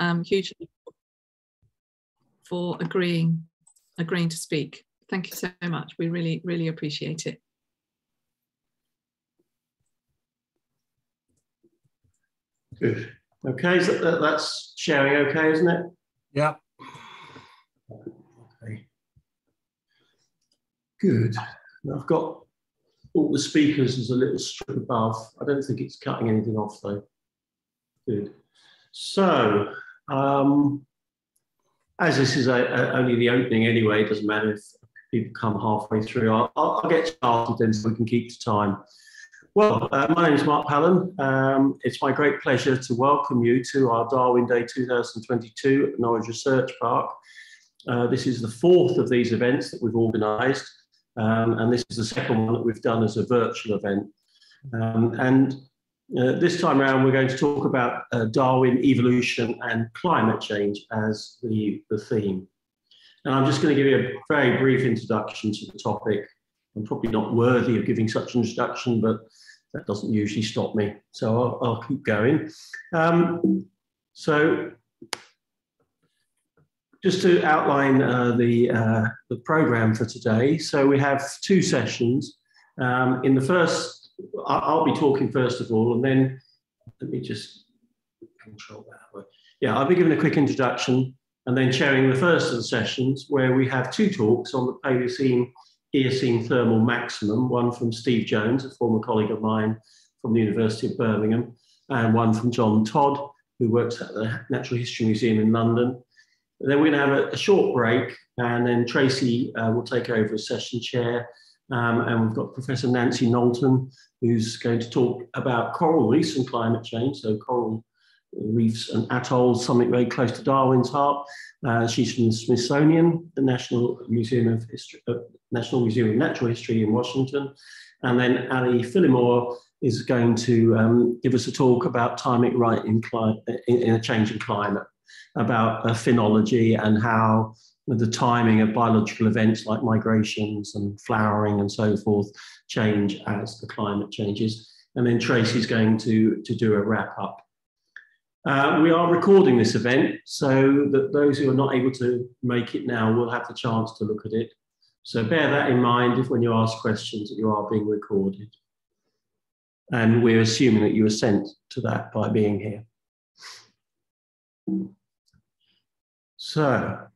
um, hugely for agreeing agreeing to speak. Thank you so much. We really, really appreciate it. Good. Okay, so that, that's sharing okay, isn't it? Yeah. Okay. Good. I've got all the speakers as a little strip above. I don't think it's cutting anything off though. Good. So, um, as this is a, a, only the opening anyway, it doesn't matter if people come halfway through. I'll, I'll, get started then so we can keep to time. Well, uh, my name is Mark Pallen. Um, it's my great pleasure to welcome you to our Darwin Day 2022 at Norwich Research Park. Uh, this is the fourth of these events that we've organised, um, and this is the second one that we've done as a virtual event. Um, and uh, this time around, we're going to talk about uh, Darwin, evolution, and climate change as the, the theme. And I'm just going to give you a very brief introduction to the topic. I'm probably not worthy of giving such an introduction, but that doesn't usually stop me. So I'll, I'll keep going. Um, so just to outline uh, the, uh, the program for today. So we have two sessions. Um, in the first I'll be talking first of all, and then let me just control that. Yeah, I'll be giving a quick introduction and then chairing the first of the sessions where we have two talks on the Paleocene Eocene thermal maximum, one from Steve Jones, a former colleague of mine from the University of Birmingham, and one from John Todd, who works at the Natural History Museum in London. And then we're going to have a, a short break, and then Tracy uh, will take over as session chair, um, and we've got Professor Nancy Knowlton, who's going to talk about coral reefs and climate change. So coral reefs and atolls, something very close to Darwin's heart. Uh, she's from the Smithsonian, the National Museum of History, uh, National Museum of Natural History in Washington. And then Ali Phillimore is going to um, give us a talk about timing right in, in, in a changing climate, about uh, phenology and how the timing of biological events like migrations and flowering and so forth change as the climate changes. And then Tracy's going to, to do a wrap up. Uh, we are recording this event so that those who are not able to make it now will have the chance to look at it. So bear that in mind if when you ask questions that you are being recorded. And we're assuming that you assent to that by being here. So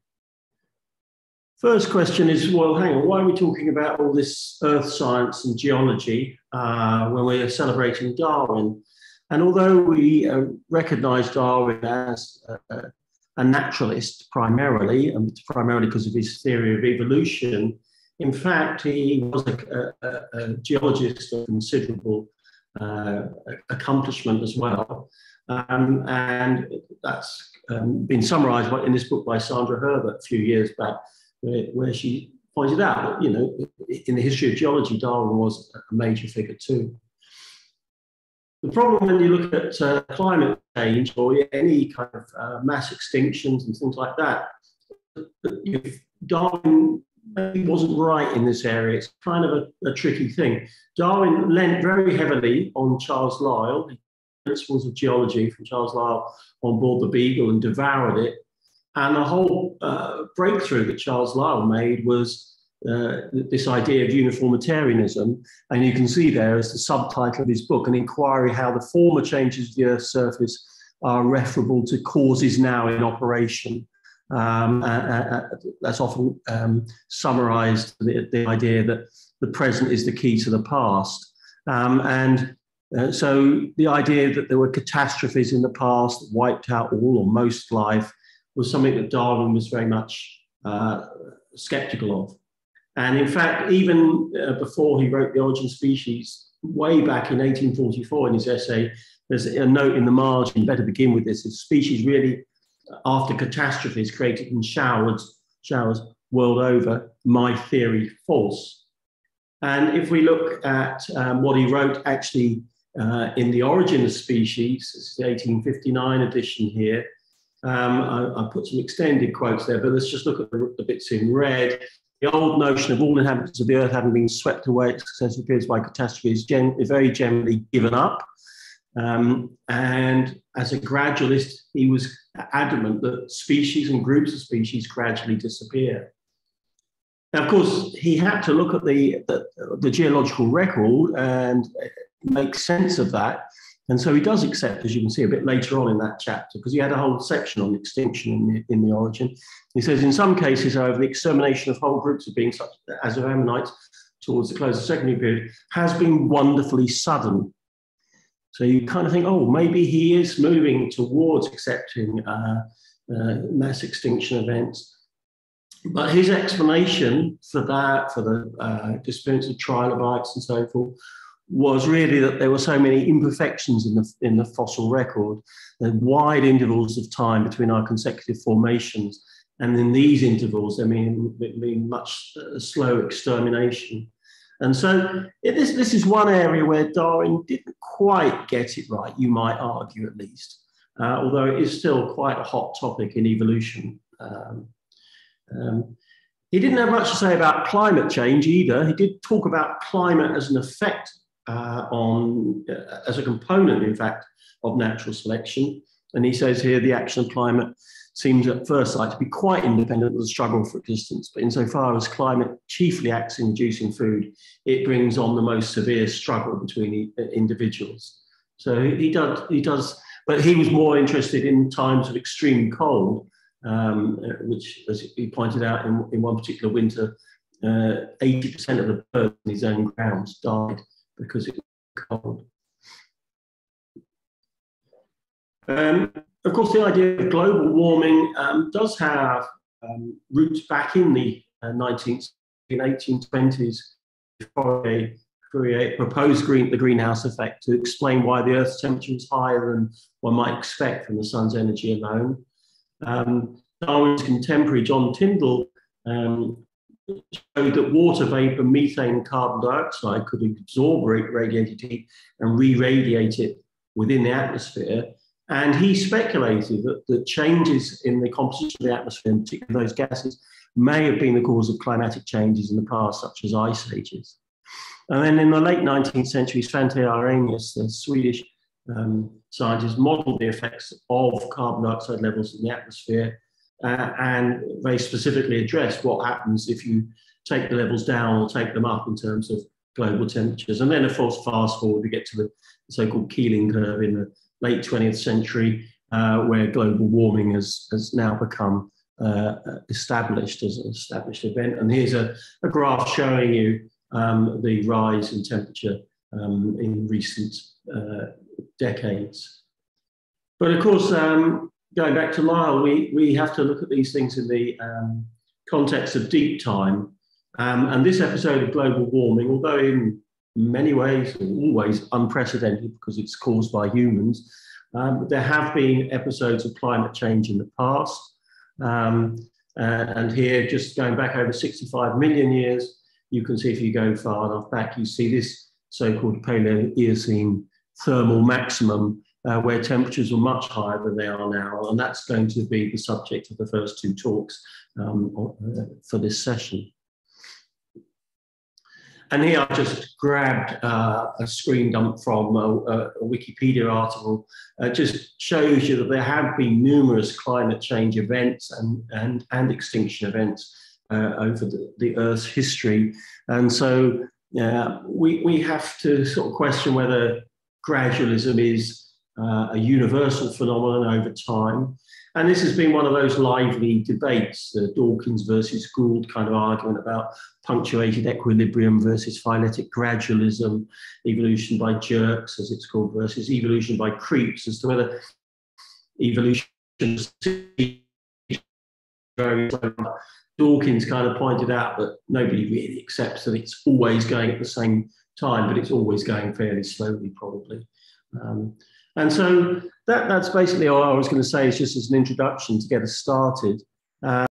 First question is, well, hang on, why are we talking about all this earth science and geology uh, when we're celebrating Darwin? And although we uh, recognize Darwin as a, a, naturalist primarily, and primarily because of his theory of evolution, in fact, he was a, a, a geologist of considerable uh, accomplishment as well. Um, and that's um, been summarized in this book by Sandra Herbert a few years back where, where she pointed out that, you know, in the history of geology, Darwin was a major figure too. The problem when you look at uh, climate change or any kind of uh, mass extinctions and things like that, Darwin wasn't right in this area. It's kind of a, a, tricky thing. Darwin lent very heavily on Charles Lyell, principles of geology from Charles Lyell on board the Beagle and devoured it and the whole uh, breakthrough that Charles Lyell made was uh, this idea of uniformitarianism. And you can see there as the subtitle of his book, an inquiry how the former changes of the Earth's surface are referable to causes now in operation. Um, uh, that's often um, summarized the, the, idea that the present is the key to the past. Um, and uh, so the idea that there were catastrophes in the past that wiped out all or most life was something that Darwin was very much uh, skeptical of. And in fact, even uh, before he wrote The Origin of Species, way back in 1844 in his essay, there's a note in the margin, better begin with this, is species really, after catastrophes created in showers, showers world over, my theory false. And if we look at um, what he wrote actually uh, in The Origin of Species, this is the 1859 edition here, um, I, I, put some extended quotes there, but let's just look at the, the, bits in red. The old notion of all inhabitants of the earth having been swept away at successive periods by catastrophe is, gen- very generally given up. Um, and as a gradualist, he was adamant that species and groups of species gradually disappear. Now, of course, he had to look at the, the, the geological record and make sense of that. And so he does accept, as you can see a bit later on in that chapter, because he had a whole section on extinction in the, in the origin. He says, in some cases, however, the extermination of whole groups of beings, such as of ammonites, towards the close of the secondary period, has been wonderfully sudden. So you kind of think, oh, maybe he is moving towards accepting uh, uh, mass extinction events. But his explanation for that, for the uh, disappearance of trilobites and so forth, was really that there were so many imperfections in the, in the fossil record, the wide intervals of time between our consecutive formations. And in these intervals, there mean, mean much uh, slow extermination. And so this, this is one area where Darwin didn't quite get it right, you might argue at least, uh, although it is still quite a hot topic in evolution. Um, um, he didn't have much to say about climate change either. He did talk about climate as an effect uh, on, uh, as a component, in fact, of natural selection. And he says here the action of climate seems at first sight to be quite independent of the struggle for existence. But insofar as climate chiefly acts in reducing food, it brings on the most severe struggle between uh, individuals. So he does, he does, but he was more interested in times of extreme cold, um, uh, which, as he pointed out in, in one particular winter, 80% uh, of the birds in his own grounds died because it's cold. Um, of course, the idea of global warming um, does have um, roots back in the uh, 19th and 1820s Fourier, Fourier proposed green, the greenhouse effect to explain why the Earth's temperature is higher than one might expect from the sun's energy alone. Um, Darwin's contemporary John Tyndall um, showed that water vapor, methane, carbon dioxide could absorb radiated heat and re-radiate it within the atmosphere. And he speculated that the changes in the composition of the atmosphere, in particular those gases, may have been the cause of climatic changes in the past, such as ice ages. And then in the late 19th century, Svante Arrhenius, the Swedish um, scientist, modeled the effects of carbon dioxide levels in the atmosphere uh, and very specifically address what happens if you take the levels down or take them up in terms of global temperatures. And then, of course, fast forward, we get to the so-called Keeling curve in the late 20th century, uh, where global warming has, has now become uh, established as an established event. And here's a, a graph showing you um, the rise in temperature um, in recent uh, decades. But of course, um, going back to Lyell, we, we have to look at these things in the um, context of deep time. Um, and this episode of global warming, although in many ways, always unprecedented because it's caused by humans, um, there have been episodes of climate change in the past. Um, uh, and here, just going back over 65 million years, you can see if you go far enough back, you see this so-called Paleo-Eocene thermal maximum uh, where temperatures were much higher than they are now. And that's going to be the subject of the first two talks um, uh, for this session. And here I just grabbed uh, a screen dump from a, a Wikipedia article. Uh, just shows you that there have been numerous climate change events and, and, and extinction events uh, over the, the, Earth's history. And so uh, we, we have to sort of question whether gradualism is uh, a universal phenomenon over time. And this has been one of those lively debates, the Dawkins versus Gould kind of argument about punctuated equilibrium versus phyletic gradualism, evolution by jerks, as it's called, versus evolution by creeps, as to whether evolution Dawkins kind of pointed out that nobody really accepts that it's always going at the same time, but it's always going fairly slowly, probably. Um, and so that, that's basically all I was going to say, is just as an introduction to get us started. Uh,